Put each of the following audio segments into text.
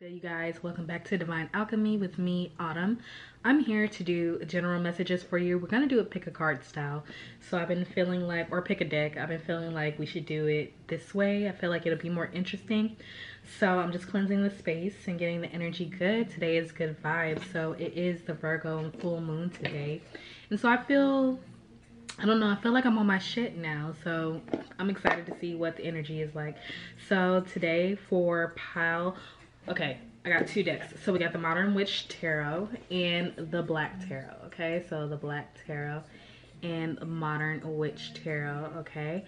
good you guys. Welcome back to divine alchemy with me autumn. I'm here to do general messages for you. We're gonna do a pick a card style. So i've been feeling like or pick a deck. I've been feeling like we should do it this way. I feel like it'll be more interesting. So i'm just cleansing the space and getting the energy good. Today is good vibes. So it is the virgo full moon today. And so i feel I don't know, I feel like I'm on my shit now. So I'm excited to see what the energy is like. So today for pile Okay, I got two decks. So we got the Modern Witch Tarot and the Black Tarot, okay? So the Black Tarot and Modern Witch Tarot, okay?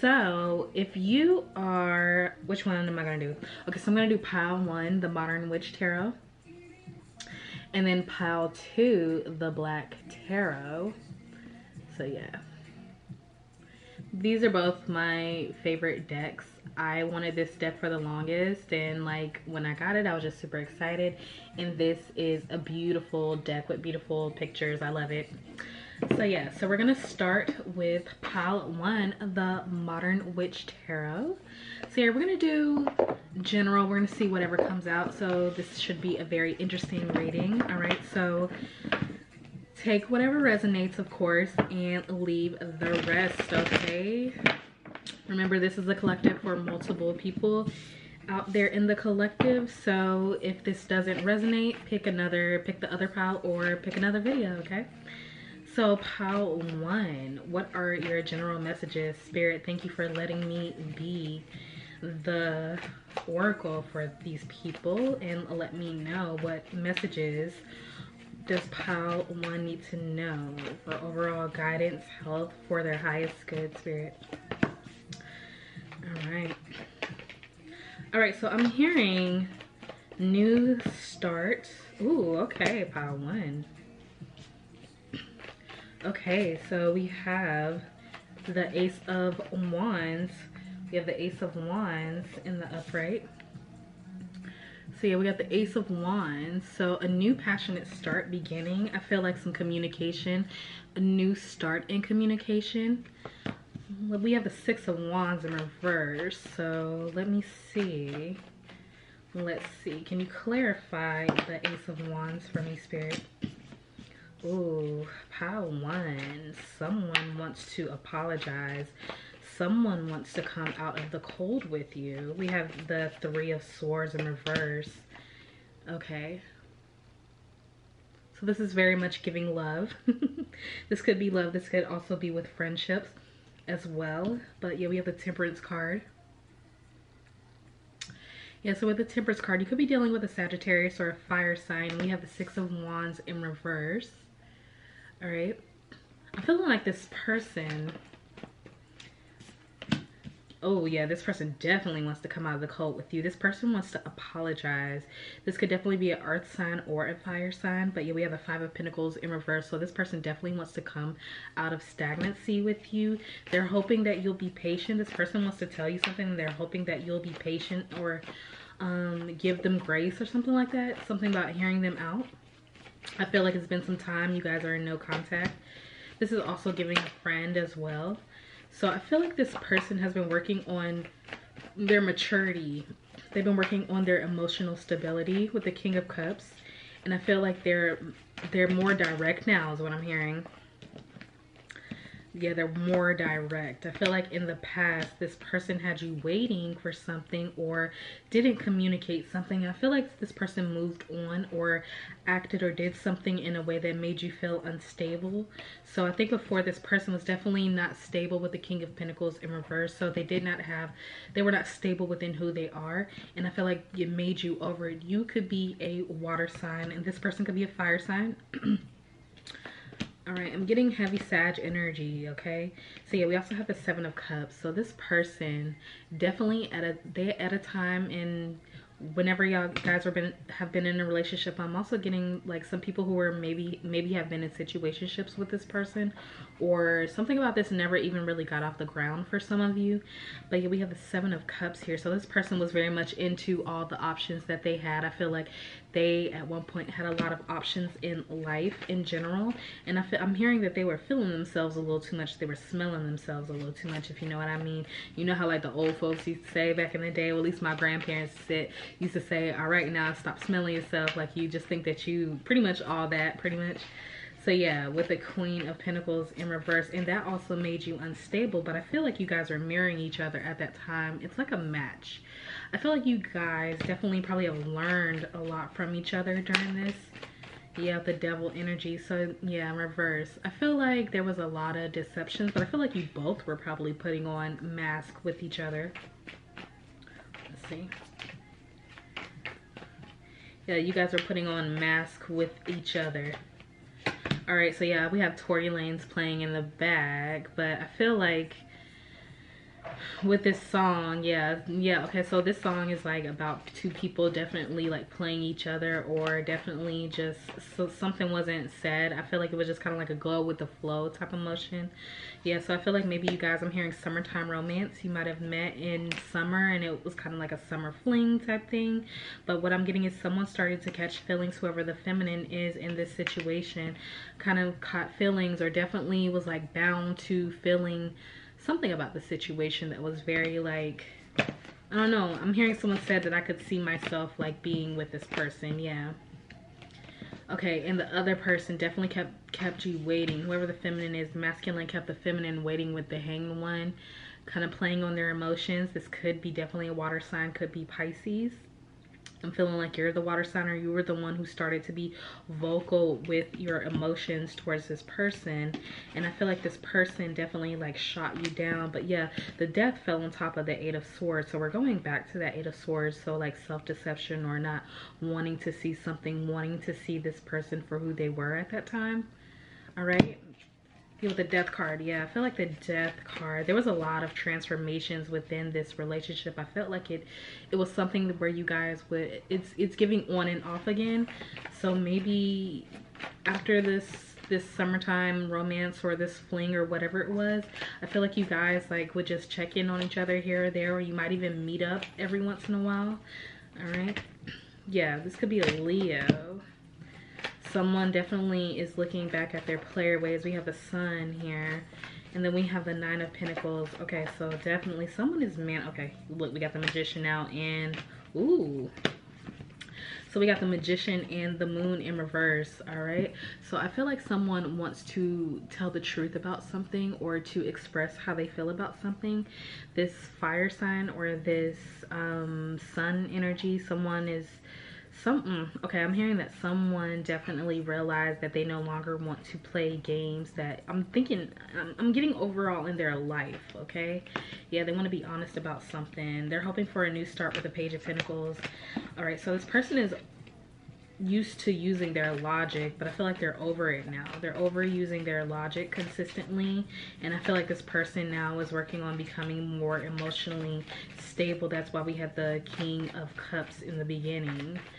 So if you are, which one am I gonna do? Okay, so I'm gonna do pile one, the Modern Witch Tarot. And then pile two, the Black Tarot. So yeah. These are both my favorite decks I wanted this deck for the longest and like when I got it I was just super excited. And this is a beautiful deck with beautiful pictures. I love it. So yeah so we're gonna start with pile one the modern witch tarot. So yeah we're gonna do general. We're gonna see whatever comes out. So this should be a very interesting reading. All right so take whatever resonates of course and leave the rest okay Remember, this is a collective for multiple people out there in the collective. So if this doesn't resonate, pick another, pick the other pile or pick another video, okay? So pile one, what are your general messages? Spirit, thank you for letting me be the oracle for these people and let me know what messages does pile one need to know for overall guidance, health, for their highest good spirit. All right. All right, so I'm hearing new start. Ooh, okay, pile one. Okay, so we have the Ace of Wands. We have the Ace of Wands in the upright. So yeah, we got the Ace of Wands. So a new passionate start beginning. I feel like some communication, a new start in communication we have the six of wands in reverse so let me see. Let's see. Can you clarify the ace of wands for me spirit? Ooh, pile one. Someone wants to apologize. Someone wants to come out of the cold with you. We have the three of swords in reverse. Okay. So this is very much giving love. This could be love. This could also be with friendships as well. But yeah, we have the temperance card. Yeah, so with the temperance card, you could be dealing with a Sagittarius or a fire sign. We have the six of wands in reverse. All right. I'm feeling like this person oh yeah, this person definitely wants to come out of the cult with you. This person wants to apologize. This could definitely be an earth sign or a fire sign. But yeah, we have the five of pentacles in reverse. So this person definitely wants to come out of stagnancy with you. They're hoping that you'll be patient. This person wants to tell you something. They're hoping that you'll be patient or um, give them grace or something like that. Something about hearing them out. I feel like it's been some time. You guys are in no contact. This is also giving a friend as well. So I feel like this person has been working on their maturity. They've been working on their emotional stability with the King of Cups. And I feel like they're they're more direct now is what I'm hearing yeah they're more direct. I feel like in the past this person had you waiting for something or didn't communicate something. I feel like this person moved on or acted or did something in a way that made you feel unstable. So i think before this person was definitely not stable with the king of pentacles in reverse. So they did not have they were not stable within who they are. And i feel like it made you over. It you could be a water sign and this person could be a fire sign all right i'm getting heavy sag energy okay? So yeah we also have the seven of cups. So this person definitely at a they at a time in whenever y'all guys are been have been in a relationship i'm also getting like some people who are maybe maybe have been in situationships with this person or something about this never even really got off the ground for some of you. But yeah we have the seven of cups here. So this person was very much into all the options that they had. I feel like they at one point had a lot of options in life in general and I i'm hearing that they were feeling themselves a little too much they were smelling themselves a little too much if you know what i mean you know how like the old folks used to say back in the day at least my grandparents said used to say, all right, now stop smelling yourself. Like you just think that you pretty much all that, pretty much. So yeah, with the Queen of Pentacles in reverse, and that also made you unstable, but I feel like you guys are mirroring each other at that time. It's like a match. I feel like you guys definitely probably have learned a lot from each other during this. Yeah, the devil energy. So yeah, in reverse. I feel like there was a lot of deceptions, but I feel like you both were probably putting on mask with each other. Let's see. Yeah, you guys are putting on mask with each other. All right, so yeah, we have Tory Lanez playing in the back, but I feel like with this song, yeah, yeah, okay, so this song is like about two people definitely like playing each other or definitely just so something wasn't said. I feel like it was just kind of like a glow with the flow type of motion. Yeah, so I feel like maybe you guys, I'm hearing summertime romance. You might have met in summer and it was kind of like a summer fling type thing. But what I'm getting is someone started to catch feelings, whoever the feminine is in this situation, kind of caught feelings or definitely was like bound to feeling something about the situation that was very like, I don't know. I'm hearing someone said that I could see myself like being with this person. Yeah okay and the other person definitely kept kept you waiting whoever the feminine is masculine kept the feminine waiting with the hanged one kind of playing on their emotions this could be definitely a water sign could be pisces I'm feeling like you're the water sign or you were the one who started to be vocal with your emotions towards this person. And I feel like this person definitely like shot you down. But yeah, the death fell on top of the eight of swords. So we're going back to that eight of swords. So like self-deception or not wanting to see something, wanting to see this person for who they were at that time. All right with the death card. Yeah i feel like the death card there was a lot of transformations within this relationship. I felt like it it was something where you guys would it's it's giving on and off again. So maybe after this this summertime romance or this fling or whatever it was i feel like you guys like would just check in on each other here or there or you might even meet up every once in a while. All right. Yeah this could be a leo someone definitely is looking back at their player ways. We have the sun here. And then we have the nine of pentacles. Okay, so definitely someone is man. Okay, look, we got the magician now and ooh. So we got the magician and the moon in reverse, all right? So I feel like someone wants to tell the truth about something or to express how they feel about something. This fire sign or this um, sun energy, someone is some mm, okay i'm hearing that someone definitely realized that they no longer want to play games that i'm thinking I'm, I'm, getting overall in their life okay? Yeah they want to be honest about something. They're hoping for a new start with the page of pentacles all right so this person is used to using their logic but i feel like they're over it now. They're over using their logic consistently and i feel like this person now is working on becoming more emotionally stable. That's why we had the king of cups in the beginning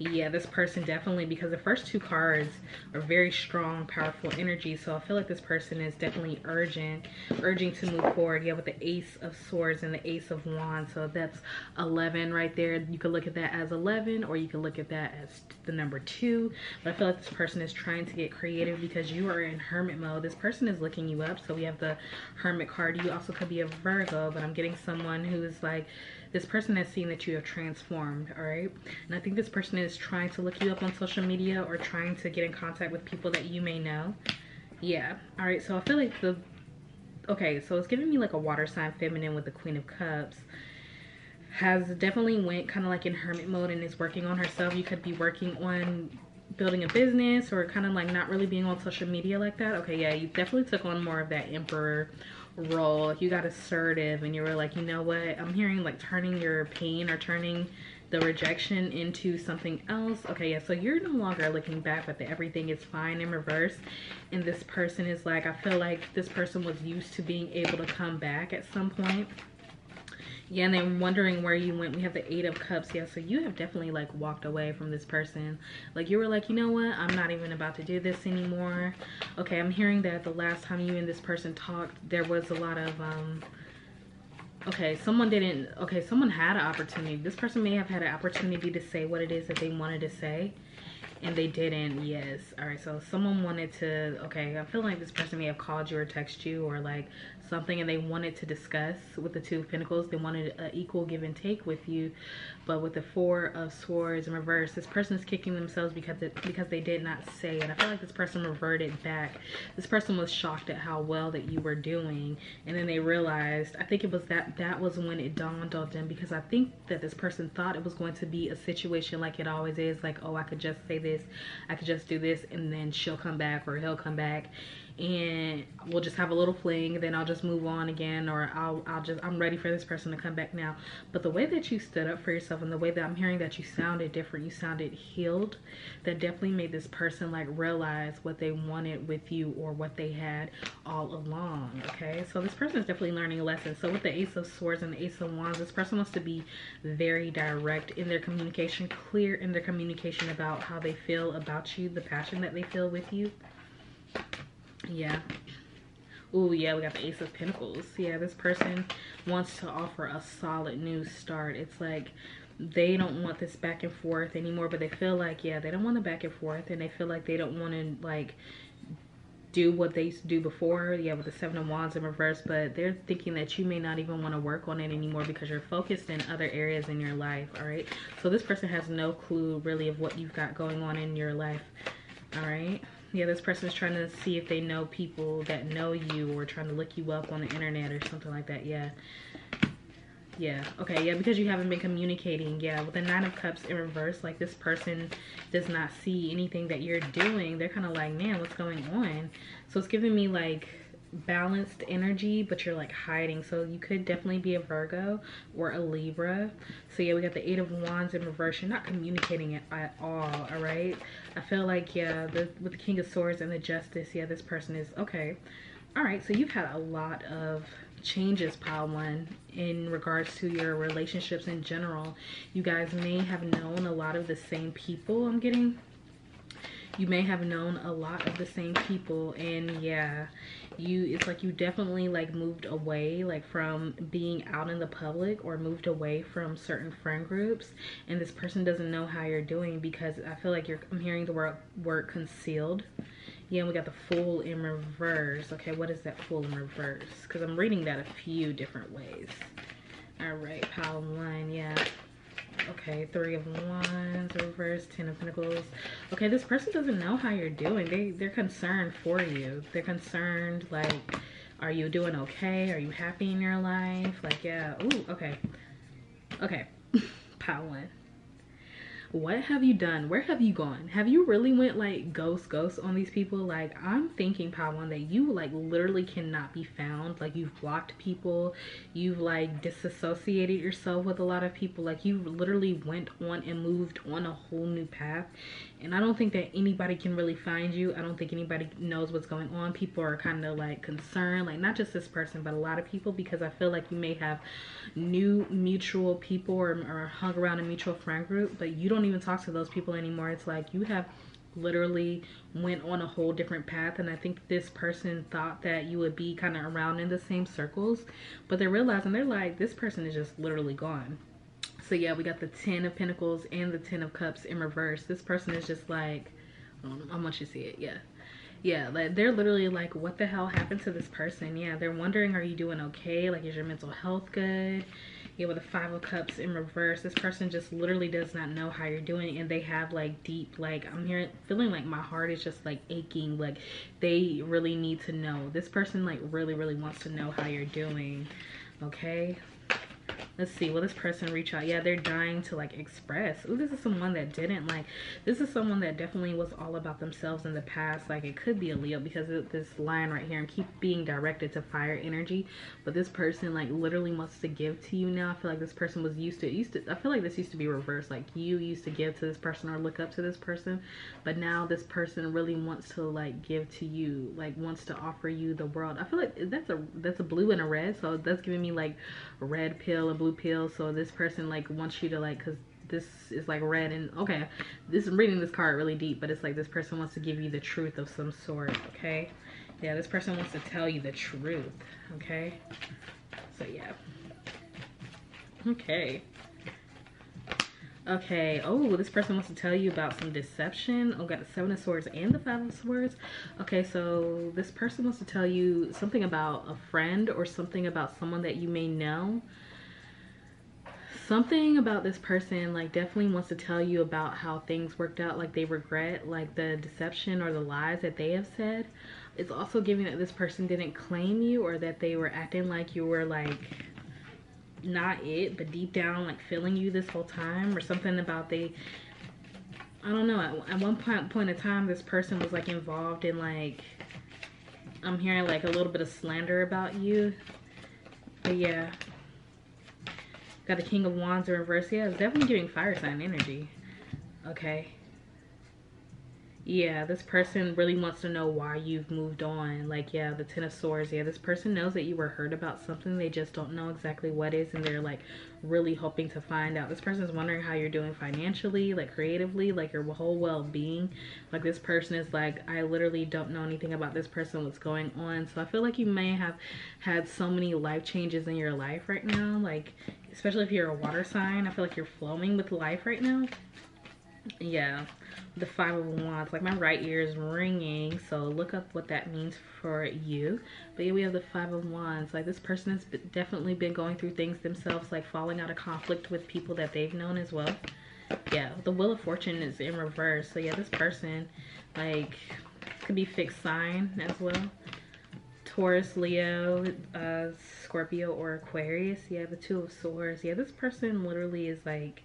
yeah this person definitely because the first two cards are very strong powerful energy so i feel like this person is definitely urgent urging to move forward. Yeah with the ace of swords and the ace of wands so that's 11 right there. You could look at that as 11 or you could look at that as the number two but i feel like this person is trying to get creative because you are in hermit mode. This person is looking you up so we have the hermit card. You also could be a virgo but i'm getting someone who's like this person has seen that you have transformed all right? And i think this person is trying to look you up on social media or trying to get in contact with people that you may know. Yeah. All right so i feel like the okay so it's giving me like a water sign feminine with the queen of cups. Has definitely went kind of like in hermit mode and is working on herself. You could be working on building a business or kind of like not really being on social media like that. Okay yeah you definitely took on more of that emperor role. You got assertive and you were like you know what? I'm hearing like turning your pain or turning the rejection into something else. Okay yeah so you're no longer looking back but the everything is fine in reverse. And this person is like i feel like this person was used to being able to come back at some point. Yeah and then wondering where you went. We have the eight of cups. Yeah so you have definitely like walked away from this person. Like you were like you know what? I'm not even about to do this anymore. Okay i'm hearing that the last time you and this person talked there was a lot of um okay someone didn't okay someone had an opportunity. This person may have had an opportunity to say what it is that they wanted to say and they didn't yes. All right so someone wanted to okay i feel like this person may have called you or text you or like something and they wanted to discuss with the two of pentacles. They wanted an equal give and take with you but with the four of swords in reverse this person is kicking themselves because it because they did not say and i feel like this person reverted back. This person was shocked at how well that you were doing. And then they realized i think it was that that was when it dawned on them because i think that this person thought it was going to be a situation like it always is like oh i could just say this i could just do this and then she'll come back or he'll come back and we'll just have a little fling then i'll just move on again or i'll i'll just i'm ready for this person to come back now. But the way that you stood up for yourself and the way that i'm hearing that you sounded different you sounded healed that definitely made this person like realize what they wanted with you or what they had all along okay? So this person is definitely learning a lesson. So with the ace of swords and the ace of wands this person wants to be very direct in their communication clear in their communication about how they feel about you the passion that they feel with you yeah. Oh yeah we got the ace of pentacles. Yeah this person wants to offer a solid new start. It's like they don't want this back and forth anymore but they feel like yeah they don't want the back and forth and they feel like they don't want to like do what they used to do before yeah with the seven of wands in reverse but they're thinking that you may not even want to work on it anymore because you're focused in other areas in your life all right so this person has no clue really of what you've got going on in your life all right yeah this person is trying to see if they know people that know you or trying to look you up on the internet or something like that. Yeah. Yeah. Okay yeah because you haven't been communicating. Yeah with the nine of cups in reverse like this person does not see anything that you're doing. They're kind of like man what's going on? So it's giving me like balanced energy but you're like hiding. So you could definitely be a virgo or a libra. So yeah we got the eight of wands in reverse. You're not communicating it at all all right i feel like yeah the with the king of swords and the justice yeah this person is okay. All right so you've had a lot of changes pile one in regards to your relationships in general. You guys may have known a lot of the same people i'm getting? You may have known a lot of the same people and yeah you it's like you definitely like moved away like from being out in the public or moved away from certain friend groups and this person doesn't know how you're doing because i feel like you're i'm hearing the word word concealed. Yeah we got the fool in reverse. Okay what is that fool in reverse? Because i'm reading that a few different ways. All right pile one yeah okay three of wands reverse ten of pentacles. Okay this person doesn't know how you're doing. They they're concerned for you. They're concerned like are you doing okay? Are you happy in your life? Like yeah Ooh, okay. Okay pile one what have you done? Where have you gone? Have you really went like ghost ghost on these people? Like i'm thinking one that you like literally cannot be found. Like you've blocked people. You've like disassociated yourself with a lot of people. Like you literally went on and moved on a whole new path and I don't think that anybody can really find you. I don't think anybody knows what's going on. People are kind of like concerned, like not just this person, but a lot of people because I feel like you may have new mutual people or, or hung around a mutual friend group, but you don't even talk to those people anymore. It's like you have literally went on a whole different path and i think this person thought that you would be kind of around in the same circles but they're realizing they're like this person is just literally gone so yeah, we got the 10 of pentacles and the 10 of cups in reverse. This person is just like, um, I want you to see it, yeah. Yeah, like they're literally like, what the hell happened to this person? Yeah, they're wondering, are you doing okay? Like, is your mental health good? Yeah, with the five of cups in reverse, this person just literally does not know how you're doing and they have like deep, like I'm here feeling like my heart is just like aching. Like they really need to know. This person like really, really wants to know how you're doing. Okay, let's see will this person reach out? Yeah they're dying to like express. Oh this is someone that didn't like this is someone that definitely was all about themselves in the past. Like it could be a leo because of this line right here and keep being directed to fire energy. But this person like literally wants to give to you now. I feel like this person was used to used to i feel like this used to be reversed. Like you used to give to this person or look up to this person but now this person really wants to like give to you like wants to offer you the world. I feel like that's a that's a blue and a red so that's giving me like red pill and blue pill so this person like wants you to like because this is like red and okay this I'm reading this card really deep but it's like this person wants to give you the truth of some sort okay yeah this person wants to tell you the truth okay so yeah okay Okay. Oh, this person wants to tell you about some deception. Oh, got the Seven of Swords and the Five of Swords. Okay, so this person wants to tell you something about a friend or something about someone that you may know. Something about this person like definitely wants to tell you about how things worked out like they regret like the deception or the lies that they have said. It's also giving that this person didn't claim you or that they were acting like you were like not it, but deep down like feeling you this whole time or something about they I don't know. At, at one point point in time this person was like involved in like I'm hearing like a little bit of slander about you. But yeah. Got the King of Wands in reverse. Yeah, it's definitely giving fire sign energy. Okay. Yeah this person really wants to know why you've moved on. Like yeah the ten of swords. Yeah this person knows that you were hurt about something. They just don't know exactly what is and they're like really hoping to find out. This person is wondering how you're doing financially like creatively like your whole well-being. Like this person is like i literally don't know anything about this person what's going on. So i feel like you may have had so many life changes in your life right now. Like especially if you're a water sign i feel like you're flowing with life right now. Yeah the five of wands like my right ear is ringing so look up what that means for you. But yeah we have the five of wands like this person has definitely been going through things themselves like falling out of conflict with people that they've known as well. Yeah the wheel of fortune is in reverse so yeah this person like could be fixed sign as well taurus leo uh scorpio or aquarius yeah the two of swords yeah this person literally is like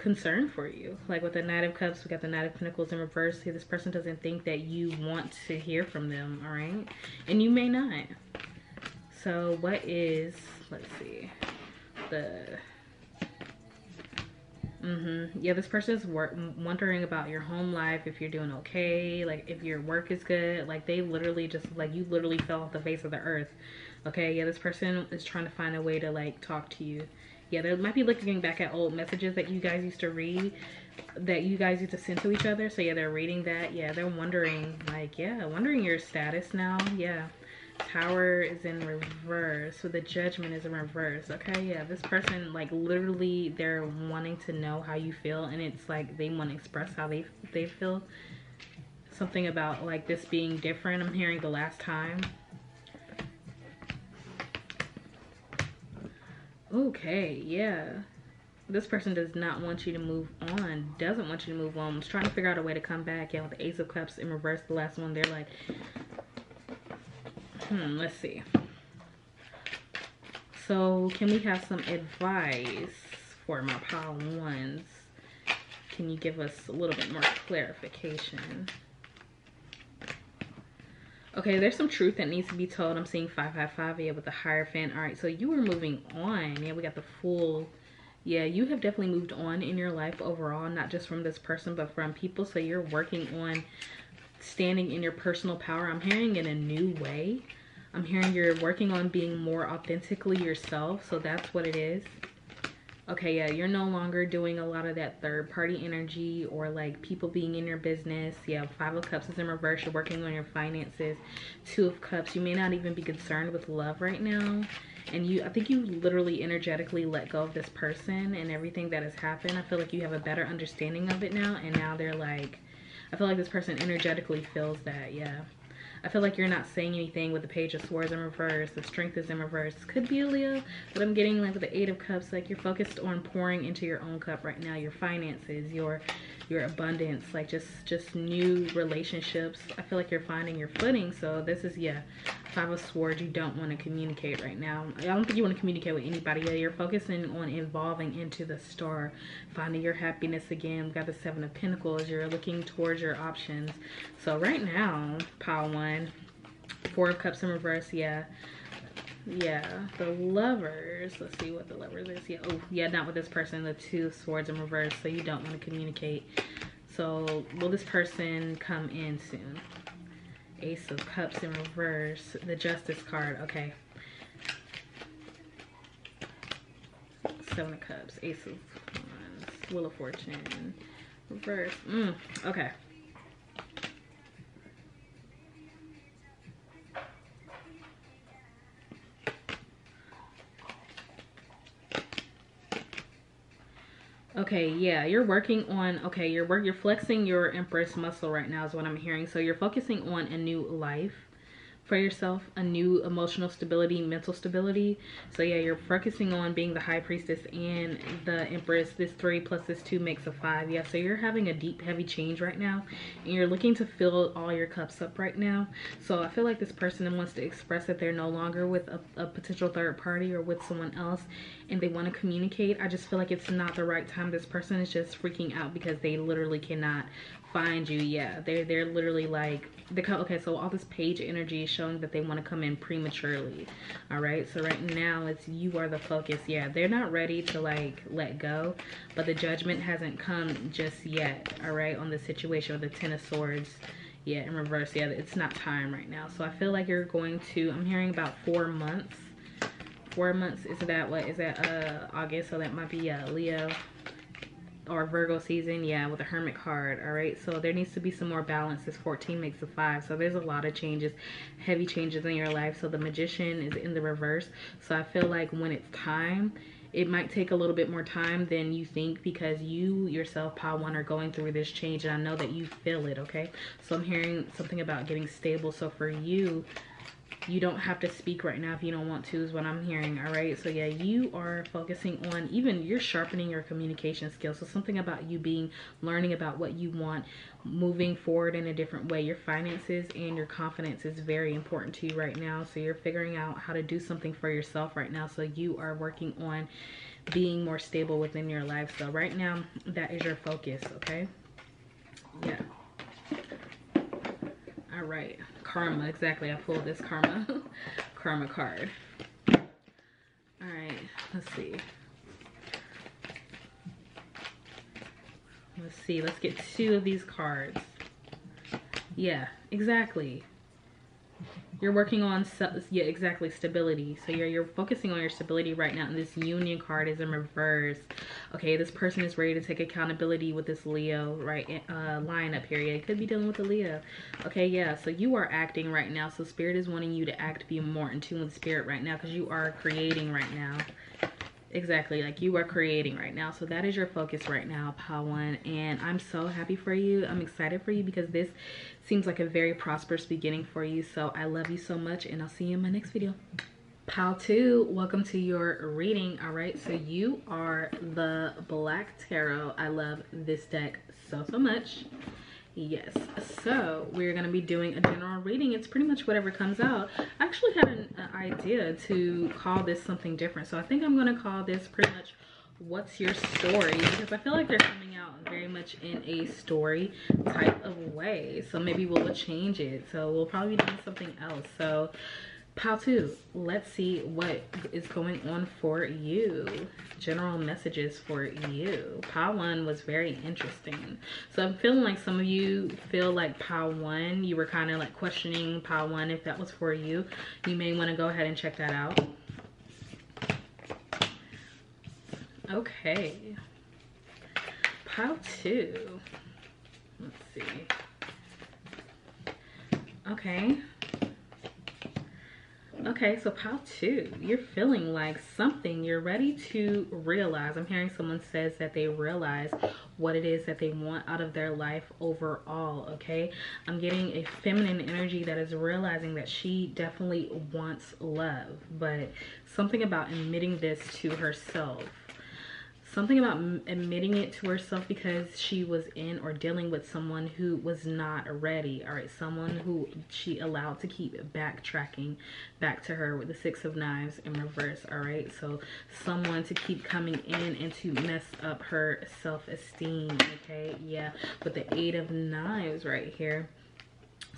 concern for you. Like with the Knight of Cups, we got the Knight of Pentacles in reverse. See, this person doesn't think that you want to hear from them, all right? And you may not. So what is, let's see, the, mm-hmm. Yeah, this person is wondering about your home life, if you're doing okay, like if your work is good. Like they literally just, like you literally fell off the face of the earth. Okay, yeah, this person is trying to find a way to like talk to you yeah, they might be looking back at old messages that you guys used to read that you guys used to send to each other. So yeah, they're reading that. Yeah, they're wondering like, yeah, wondering your status now. Yeah. Tower is in reverse. So the judgment is in reverse. Okay, yeah, this person like literally they're wanting to know how you feel and it's like they want to express how they they feel. Something about like this being different. I'm hearing the last time Okay, yeah. This person does not want you to move on. Doesn't want you to move on. Was trying to figure out a way to come back. Yeah, with the Ace of Cups in reverse, the last one, they're like, hmm, let's see. So, can we have some advice for my pile ones? Can you give us a little bit more clarification? Okay, there's some truth that needs to be told. I'm seeing 555 yeah with the Hierophant. All right, so you are moving on. Yeah, we got the full. Yeah, you have definitely moved on in your life overall, not just from this person, but from people. So you're working on standing in your personal power. I'm hearing in a new way. I'm hearing you're working on being more authentically yourself. So that's what it is. Okay yeah you're no longer doing a lot of that third party energy or like people being in your business. Yeah five of cups is in reverse. You're working on your finances. Two of cups you may not even be concerned with love right now. And you i think you literally energetically let go of this person and everything that has happened. I feel like you have a better understanding of it now and now they're like i feel like this person energetically feels that yeah I feel like you're not saying anything with the Page of Swords in reverse. The Strength is in reverse. Could be a Leo, but I'm getting like with the Eight of Cups, like you're focused on pouring into your own cup right now. Your finances, your your abundance, like just just new relationships. I feel like you're finding your footing. So this is, yeah, Five of Swords. You don't want to communicate right now. I don't think you want to communicate with anybody. Yeah, you're focusing on evolving into the star, finding your happiness again. We got the Seven of Pentacles. You're looking towards your options. So right now, pile one, Four of Cups in reverse. Yeah, yeah the lovers. Let's see what the lovers is yeah oh yeah not with this person. The two swords in reverse so you don't want to communicate. So will this person come in soon? Ace of cups in reverse. The justice card okay. Seven of cups ace of wands of fortune reverse. Mm, okay okay yeah you're working on okay you're work you're flexing your empress muscle right now is what i'm hearing. So you're focusing on a new life for yourself a new emotional stability mental stability. So yeah you're focusing on being the high priestess and the empress. This three plus this two makes a five. Yeah so you're having a deep heavy change right now and you're looking to fill all your cups up right now. So i feel like this person wants to express that they're no longer with a, a potential third party or with someone else and they want to communicate. I just feel like it's not the right time. This person is just freaking out because they literally cannot find you yeah they're they're literally like the okay so all this page energy is showing that they want to come in prematurely all right? So right now it's you are the focus. Yeah they're not ready to like let go but the judgment hasn't come just yet all right on the situation with the ten of swords. Yeah in reverse. Yeah it's not time right now. So i feel like you're going to i'm hearing about four months. Four months is that what is that uh august? So that might be uh leo or Virgo season, yeah, with a Hermit card, all right? So there needs to be some more balance. This 14 makes a 5. So there's a lot of changes, heavy changes in your life. So the Magician is in the reverse. So I feel like when it's time, it might take a little bit more time than you think because you yourself, Pile 1, are going through this change. And I know that you feel it, okay? So I'm hearing something about getting stable. So for you, you don't have to speak right now if you don't want to is what i'm hearing all right? So yeah you are focusing on even you're sharpening your communication skills. So something about you being learning about what you want moving forward in a different way. Your finances and your confidence is very important to you right now. So you're figuring out how to do something for yourself right now. So you are working on being more stable within your life. So right now that is your focus okay? Yeah. All right karma. Exactly i pulled this karma karma card. All right let's see. Let's see let's get two of these cards. Yeah exactly. You're working on yeah exactly stability. So you're you're focusing on your stability right now and this union card is in reverse okay this person is ready to take accountability with this leo right uh line up here. Yeah could be dealing with a leo. Okay yeah so you are acting right now. So spirit is wanting you to act be more in tune with spirit right now because you are creating right now. Exactly like you are creating right now. So that is your focus right now Pal one. And i'm so happy for you. I'm excited for you because this seems like a very prosperous beginning for you. So i love you so much and i'll see you in my next video pal 2 welcome to your reading all right? So you are the black tarot. I love this deck so so much. Yes so we're going to be doing a general reading. It's pretty much whatever comes out. I actually had an, an idea to call this something different so i think i'm going to call this pretty much what's your story? Because i feel like they're coming out very much in a story type of way so maybe we'll change it. So we'll probably be doing something else. So Pile 2, let's see what is going on for you. General messages for you. Pile 1 was very interesting. So I'm feeling like some of you feel like Pile 1, you were kind of like questioning Pile 1 if that was for you. You may want to go ahead and check that out. Okay. Pile 2. Let's see. Okay. Okay, so pile two, you're feeling like something you're ready to realize. I'm hearing someone says that they realize what it is that they want out of their life overall, okay? I'm getting a feminine energy that is realizing that she definitely wants love, but something about admitting this to herself something about admitting it to herself because she was in or dealing with someone who was not ready all right? Someone who she allowed to keep backtracking back to her with the six of knives in reverse all right? So someone to keep coming in and to mess up her self-esteem okay? Yeah with the eight of knives right here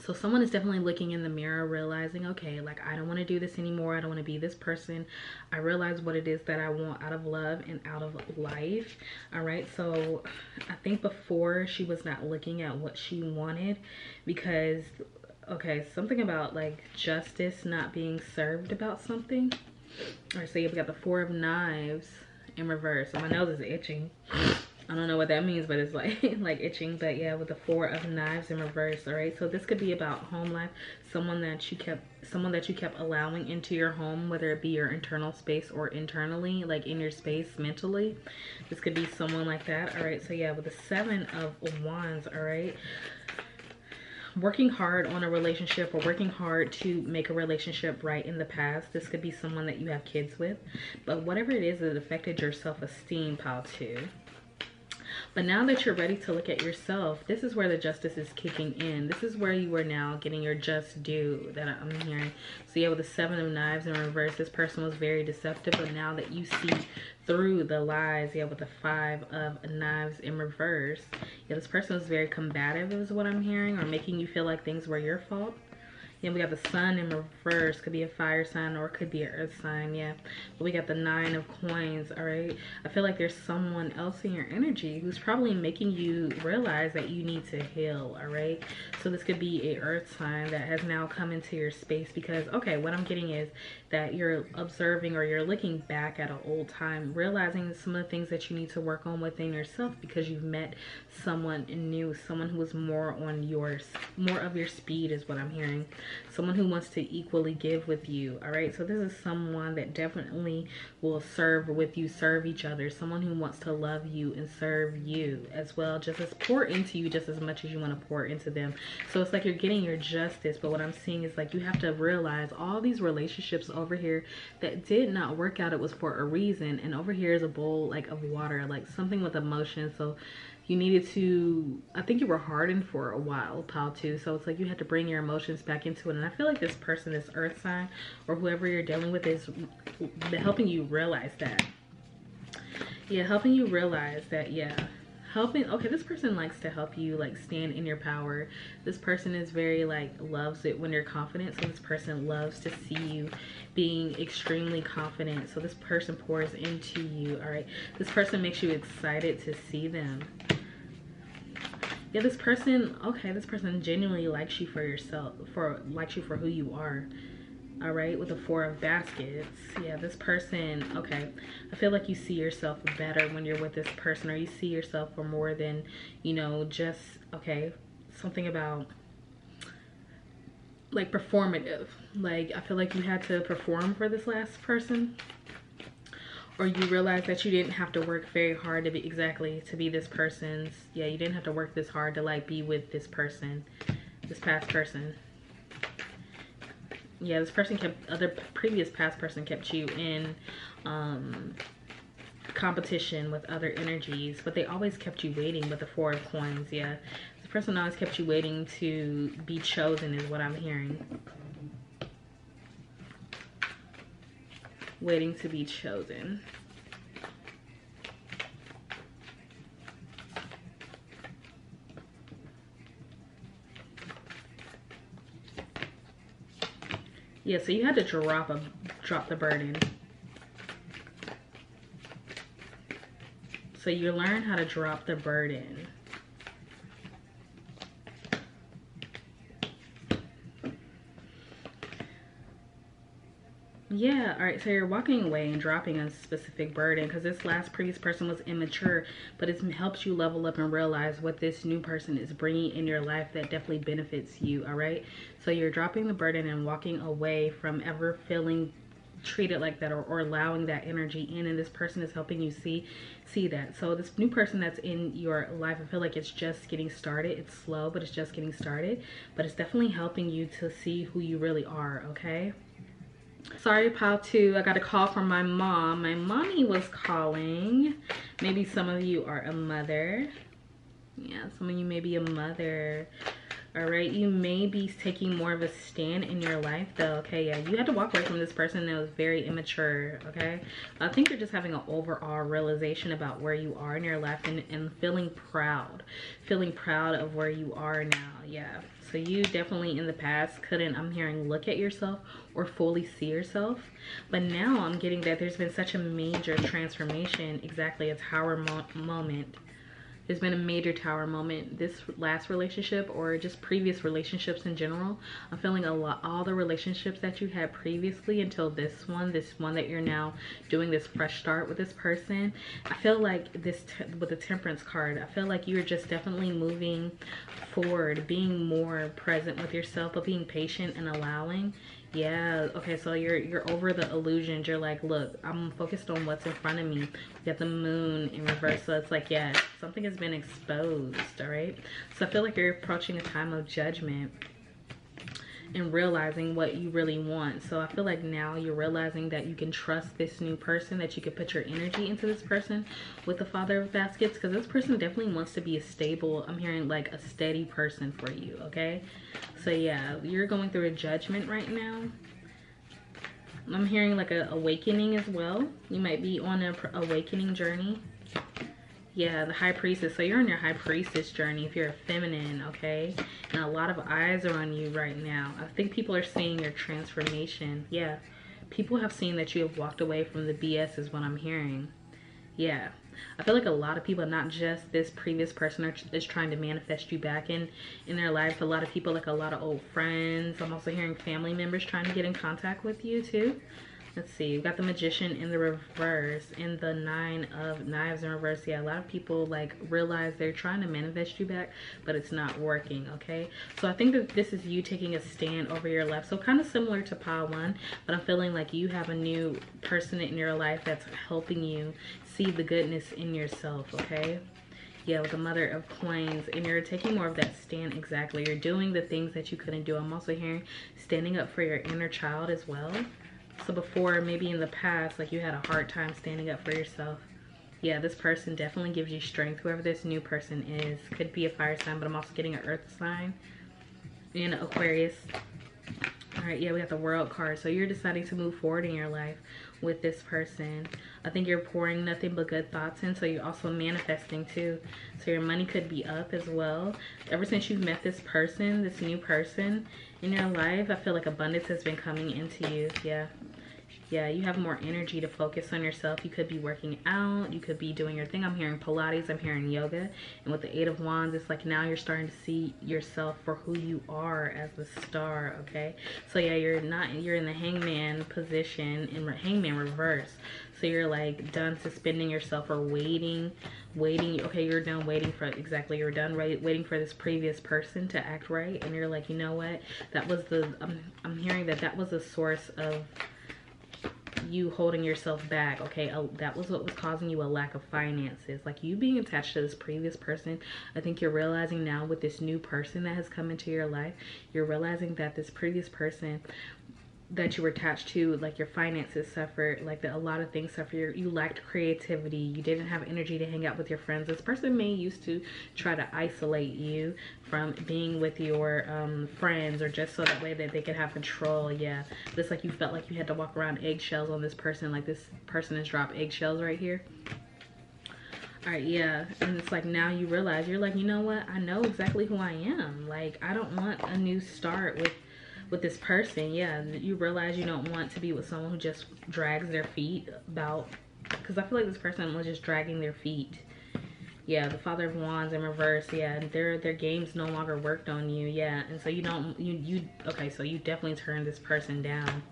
so someone is definitely looking in the mirror, realizing, okay, like I don't want to do this anymore. I don't want to be this person. I realize what it is that I want out of love and out of life. All right. So I think before she was not looking at what she wanted because, okay, something about like justice not being served about something. All right. So you've got the four of knives in reverse. So my nose is itching. I don't know what that means, but it's like like itching. But yeah, with the four of knives in reverse, all right? So this could be about home life, someone that you kept someone that you kept allowing into your home, whether it be your internal space or internally, like in your space mentally. This could be someone like that, all right? So yeah, with the seven of wands, all right? working hard on a relationship or working hard to make a relationship right in the past. This could be someone that you have kids with. But whatever it is it affected your self-esteem, pile two. But now that you're ready to look at yourself, this is where the justice is kicking in. This is where you are now getting your just due that I'm hearing. So yeah, with the seven of knives in reverse, this person was very deceptive. But now that you see through the lies, yeah, with the five of knives in reverse, yeah, this person was very combative is what I'm hearing or making you feel like things were your fault. Then we got the sun in reverse. Could be a fire sign or could be an earth sign. Yeah. But we got the nine of coins. All right. I feel like there's someone else in your energy who's probably making you realize that you need to heal. All right. So this could be a earth sign that has now come into your space because, okay, what I'm getting is that you're observing or you're looking back at an old time, realizing some of the things that you need to work on within yourself because you've met someone new, someone who is more on yours, more of your speed is what I'm hearing someone who wants to equally give with you all right? So this is someone that definitely will serve with you serve each other someone who wants to love you and serve you as well just as pour into you just as much as you want to pour into them. So it's like you're getting your justice but what i'm seeing is like you have to realize all these relationships over here that did not work out it was for a reason and over here is a bowl like of water like something with emotion. So you needed to i think you were hardened for a while pal too. So it's like you had to bring your emotions back into it. And i feel like this person this earth sign or whoever you're dealing with is helping you realize that. Yeah helping you realize that yeah helping okay this person likes to help you like stand in your power. This person is very like loves it when you're confident so this person loves to see you being extremely confident. So this person pours into you all right? This person makes you excited to see them. Yeah this person okay this person genuinely likes you for yourself for likes you for who you are all right with the four of baskets. Yeah this person okay. I feel like you see yourself better when you're with this person or you see yourself for more than you know just okay something about like performative. Like i feel like you had to perform for this last person or you realize that you didn't have to work very hard to be exactly to be this person's yeah you didn't have to work this hard to like be with this person this past person yeah this person kept other previous past person kept you in um competition with other energies but they always kept you waiting with the four of coins yeah this person always kept you waiting to be chosen is what i'm hearing waiting to be chosen. Yeah, so you had to drop a drop the burden. So you learn how to drop the burden. Yeah all right so you're walking away and dropping a specific burden because this last previous person was immature but it helps you level up and realize what this new person is bringing in your life that definitely benefits you all right? So you're dropping the burden and walking away from ever feeling treated like that or, or allowing that energy in and this person is helping you see see that. So this new person that's in your life i feel like it's just getting started. It's slow but it's just getting started but it's definitely helping you to see who you really are okay Sorry, pile two. I got a call from my mom. My mommy was calling. Maybe some of you are a mother. Yeah, some of you may be a mother. All right, you may be taking more of a stand in your life though. Okay, yeah, you had to walk away from this person that was very immature. Okay, I think you're just having an overall realization about where you are in your life and, and feeling proud, feeling proud of where you are now. Yeah, so you definitely in the past couldn't, I'm hearing, look at yourself or fully see yourself. But now I'm getting that there's been such a major transformation, exactly a tower mo moment. There's been a major tower moment this last relationship or just previous relationships in general. I'm feeling a lot all the relationships that you had previously until this one this one that you're now doing this fresh start with this person. I feel like this with the temperance card i feel like you're just definitely moving forward being more present with yourself but being patient and allowing yeah okay so you're you're over the illusions. You're like look i'm focused on what's in front of me. You got the moon in reverse so it's like yeah something has been exposed all right? So i feel like you're approaching a time of judgment and realizing what you really want. So I feel like now you're realizing that you can trust this new person, that you can put your energy into this person with the Father of Baskets because this person definitely wants to be a stable, I'm hearing like a steady person for you, okay? So yeah, you're going through a judgment right now. I'm hearing like a awakening as well. You might be on an awakening journey yeah the high priestess. So you're on your high priestess journey if you're a feminine okay? And a lot of eyes are on you right now. I think people are seeing your transformation. Yeah. People have seen that you have walked away from the bs is what i'm hearing. Yeah. I feel like a lot of people not just this previous person are, is trying to manifest you back in in their life a lot of people like a lot of old friends i'm also hearing family members trying to get in contact with you too let's see we've got the magician in the reverse in the nine of knives in reverse. Yeah a lot of people like realize they're trying to manifest you back but it's not working okay? So i think that this is you taking a stand over your life. So kind of similar to pile one but i'm feeling like you have a new person in your life that's helping you see the goodness in yourself okay? Yeah with the mother of coins and you're taking more of that stand exactly. You're doing the things that you couldn't do. I'm also hearing standing up for your inner child as well so before, maybe in the past, like you had a hard time standing up for yourself. Yeah, this person definitely gives you strength. Whoever this new person is. Could be a fire sign, but I'm also getting an earth sign. And Aquarius. All right, yeah, we got the world card. So you're deciding to move forward in your life with this person. I think you're pouring nothing but good thoughts in. So you're also manifesting too. So your money could be up as well. Ever since you've met this person, this new person in your life, I feel like abundance has been coming into you. Yeah yeah you have more energy to focus on yourself. You could be working out. You could be doing your thing. I'm hearing pilates. I'm hearing yoga. And with the eight of wands it's like now you're starting to see yourself for who you are as the star okay? So yeah you're not you're in the hangman position in hangman reverse. So you're like done suspending yourself or waiting waiting. Okay you're done waiting for exactly you're done right waiting for this previous person to act right. And you're like you know what? That was the i'm, I'm hearing that that was a source of you holding yourself back okay? Uh, that was what was causing you a lack of finances. Like you being attached to this previous person i think you're realizing now with this new person that has come into your life you're realizing that this previous person that you were attached to like your finances suffered like that a lot of things suffer. You lacked creativity. You didn't have energy to hang out with your friends. This person may used to try to isolate you from being with your um, friends or just so that way that they could have control. Yeah just like you felt like you had to walk around eggshells on this person like this person has dropped eggshells right here. All right yeah and it's like now you realize you're like you know what? I know exactly who i am. Like i don't want a new start with with this person, yeah, you realize you don't want to be with someone who just drags their feet about, because I feel like this person was just dragging their feet. Yeah, the Father of Wands in reverse. Yeah, their their games no longer worked on you. Yeah, and so you don't you you okay. So you definitely turned this person down.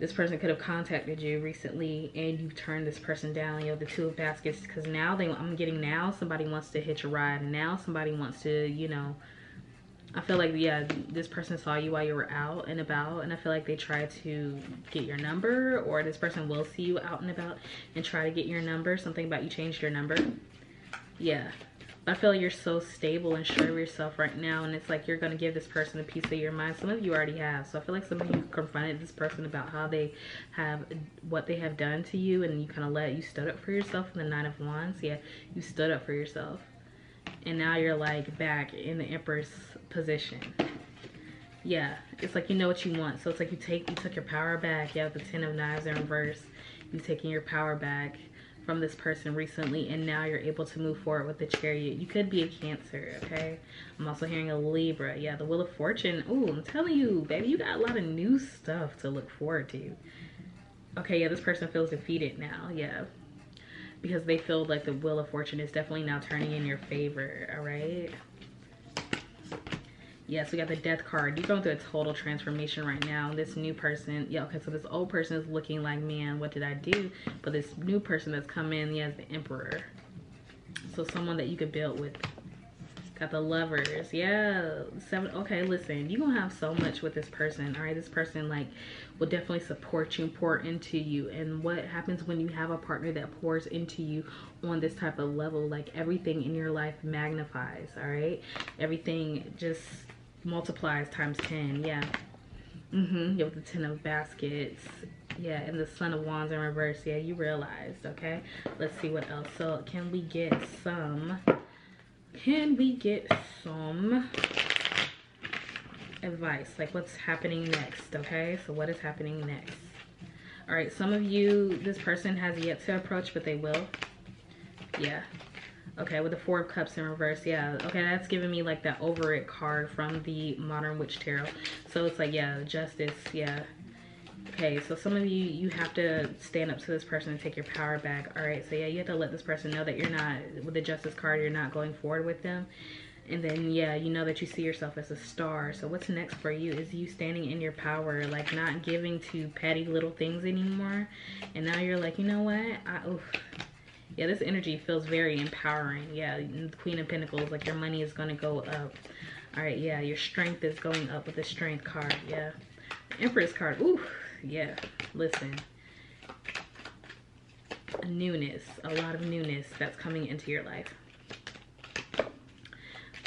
This person could have contacted you recently, and you turned this person down. You know, the Two of Baskets, because now they I'm getting now somebody wants to hitch a ride, and now somebody wants to you know I feel like, yeah, this person saw you while you were out and about, and I feel like they tried to get your number, or this person will see you out and about and try to get your number. Something about you changed your number. Yeah. I feel like you're so stable and sure of yourself right now, and it's like you're going to give this person a piece of your mind. Some of you already have. So I feel like some of you confronted this person about how they have, what they have done to you, and you kind of let, you stood up for yourself in the Nine of Wands. Yeah, you stood up for yourself. And now you're like back in the Empress position. Yeah, it's like you know what you want. So it's like you take you took your power back. You have the Ten of Knives in reverse. You taking your power back from this person recently and now you're able to move forward with the chariot you could be a cancer okay i'm also hearing a libra yeah the wheel of fortune oh i'm telling you baby you got a lot of new stuff to look forward to okay yeah this person feels defeated now yeah because they feel like the wheel of fortune is definitely now turning in your favor all right? Yes we got the death card. You're going through a total transformation right now. This new person yeah okay so this old person is looking like man what did i do? But this new person that's come in yeah the emperor. So someone that you could build with got the lovers. Yeah. Seven okay listen you're gonna have so much with this person all right? This person like will definitely support you and pour into you. And what happens when you have a partner that pours into you on this type of level? Like everything in your life magnifies all right? Everything just multiplies times 10 yeah. Mm-hmm. Yeah with the 10 of baskets. Yeah and the son of wands in reverse. Yeah you realized okay? Let's see what else. So can we get some can we get some advice? Like what's happening next okay? So what is happening next? All right some of you this person has yet to approach but they will. Yeah. Okay with the four of cups in reverse yeah. Okay that's giving me like that over it card from the modern witch tarot. So it's like yeah justice yeah okay so some of you you have to stand up to this person and take your power back. All right so yeah you have to let this person know that you're not with the justice card you're not going forward with them. And then yeah you know that you see yourself as a star. So what's next for you is you standing in your power like not giving to petty little things anymore. And now you're like you know what? I, oof. yeah this energy feels very empowering. Yeah queen of pentacles like your money is gonna go up. All right yeah your strength is going up with the strength card. Yeah. Empress card ooh yeah listen. A newness a lot of newness that's coming into your life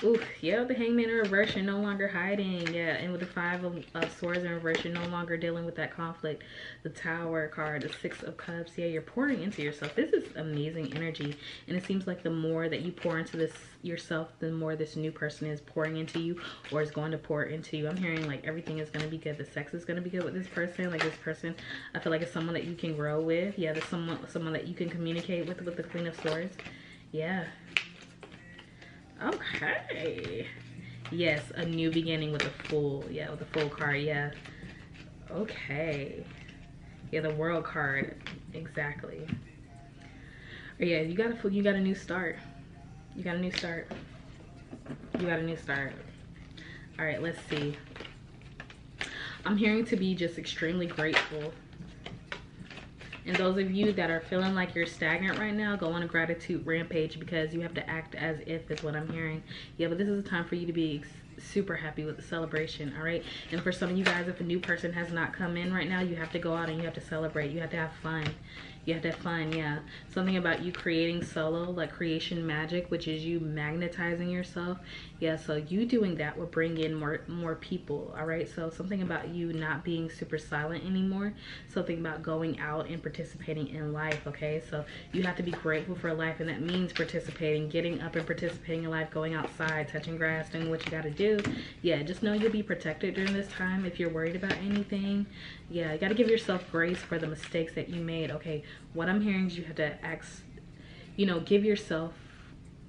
Ooh, yeah, the hangman in reverse, you're no longer hiding. Yeah, and with the five of, of, swords in reverse, you're no longer dealing with that conflict. The tower card, the six of cups, yeah, you're pouring into yourself. This is amazing energy. And it seems like the more that you pour into this yourself, the more this new person is pouring into you or is going to pour into you. I'm hearing like everything is going to be good. The sex is going to be good with this person. Like this person, I feel like it's someone that you can grow with. Yeah, there's someone, someone that you can communicate with, with the queen of swords. Yeah. Okay. Yes, a new beginning with a fool, yeah, with a fool card, yeah. Okay. Yeah, the world card, exactly. Or yeah, you got a you got a new start. You got a new start. You got a new start. All right, let's see. I'm hearing to be just extremely grateful and those of you that are feeling like you're stagnant right now, go on a gratitude rampage because you have to act as if is what I'm hearing. Yeah, but this is a time for you to be super happy with the celebration, all right? And for some of you guys, if a new person has not come in right now, you have to go out and you have to celebrate. You have to have fun you have to have fun yeah something about you creating solo like creation magic which is you magnetizing yourself yeah so you doing that will bring in more more people all right? So something about you not being super silent anymore something about going out and participating in life okay? So you have to be grateful for life and that means participating getting up and participating in life going outside touching grass doing what you got to do. Yeah just know you'll be protected during this time if you're worried about anything. Yeah you got to give yourself grace for the mistakes that you made okay? What i'm hearing is you have to ask you know give yourself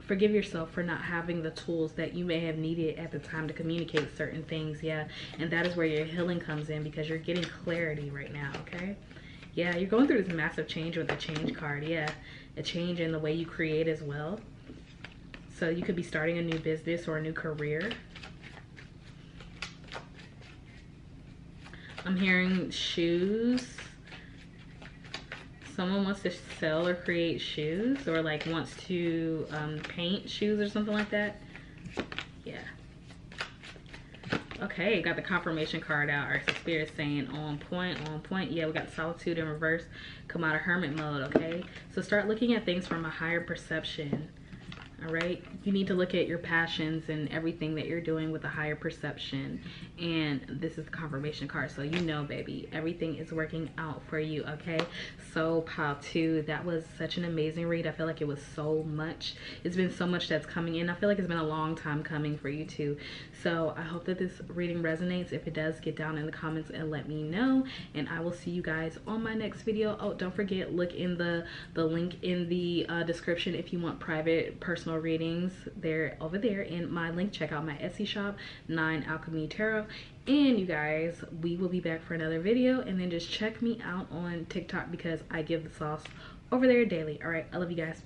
forgive yourself for not having the tools that you may have needed at the time to communicate certain things yeah. And that is where your healing comes in because you're getting clarity right now okay? Yeah you're going through this massive change with the change card yeah. A change in the way you create as well. So you could be starting a new business or a new career. I'm hearing shoes. Someone wants to sell or create shoes or like wants to um, paint shoes or something like that. Yeah. Okay, got the confirmation card out. Our spirit saying on point, on point. Yeah, we got solitude in reverse. Come out of hermit mode, okay? So start looking at things from a higher perception all right? You need to look at your passions and everything that you're doing with a higher perception. And this is the confirmation card so you know baby everything is working out for you okay? So pile two that was such an amazing read. I feel like it was so much. It's been so much that's coming in. I feel like it's been a long time coming for you too. So i hope that this reading resonates. If it does get down in the comments and let me know. And i will see you guys on my next video. Oh don't forget look in the the link in the uh, description if you want private personal personal readings they're over there in my link. Check out my etsy shop nine alchemy tarot. And you guys we will be back for another video. And then just check me out on tiktok because i give the sauce over there daily. All right. I love you guys